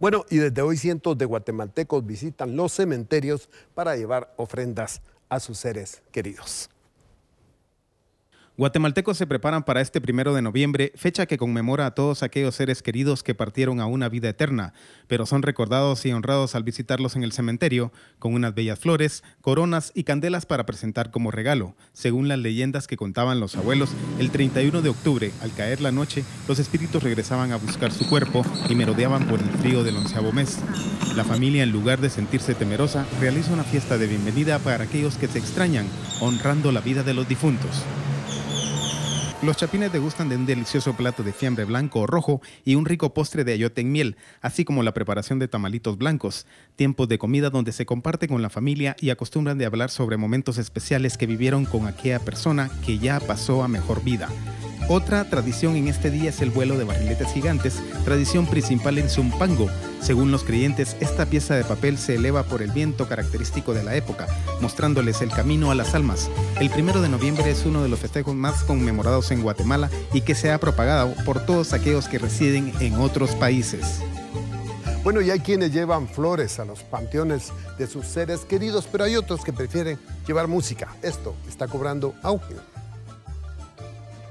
Bueno, y desde hoy cientos de guatemaltecos visitan los cementerios para llevar ofrendas a sus seres queridos. Guatemaltecos se preparan para este primero de noviembre, fecha que conmemora a todos aquellos seres queridos que partieron a una vida eterna, pero son recordados y honrados al visitarlos en el cementerio, con unas bellas flores, coronas y candelas para presentar como regalo. Según las leyendas que contaban los abuelos, el 31 de octubre, al caer la noche, los espíritus regresaban a buscar su cuerpo y merodeaban por el frío del onceavo mes. La familia, en lugar de sentirse temerosa, realiza una fiesta de bienvenida para aquellos que se extrañan, honrando la vida de los difuntos. Los chapines degustan de un delicioso plato de fiambre blanco o rojo y un rico postre de ayote en miel, así como la preparación de tamalitos blancos. Tiempos de comida donde se comparte con la familia y acostumbran de hablar sobre momentos especiales que vivieron con aquella persona que ya pasó a mejor vida. Otra tradición en este día es el vuelo de barriletes gigantes, tradición principal en Zumpango. Según los creyentes, esta pieza de papel se eleva por el viento característico de la época, mostrándoles el camino a las almas. El primero de noviembre es uno de los festejos más conmemorados en Guatemala y que se ha propagado por todos aquellos que residen en otros países. Bueno, y hay quienes llevan flores a los panteones de sus seres queridos, pero hay otros que prefieren llevar música. Esto está cobrando auge.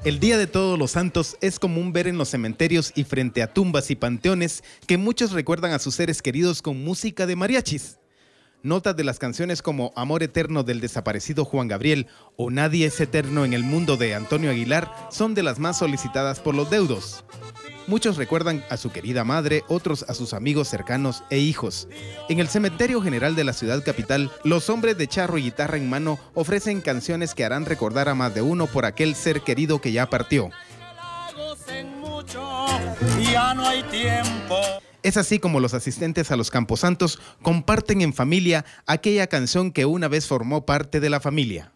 El Día de Todos los Santos es común ver en los cementerios y frente a tumbas y panteones que muchos recuerdan a sus seres queridos con música de mariachis. Notas de las canciones como Amor Eterno del desaparecido Juan Gabriel o Nadie es Eterno en el Mundo de Antonio Aguilar son de las más solicitadas por los deudos. Muchos recuerdan a su querida madre, otros a sus amigos cercanos e hijos. En el Cementerio General de la ciudad capital, los hombres de charro y guitarra en mano ofrecen canciones que harán recordar a más de uno por aquel ser querido que ya partió. Es así como los asistentes a los Camposantos comparten en familia aquella canción que una vez formó parte de la familia.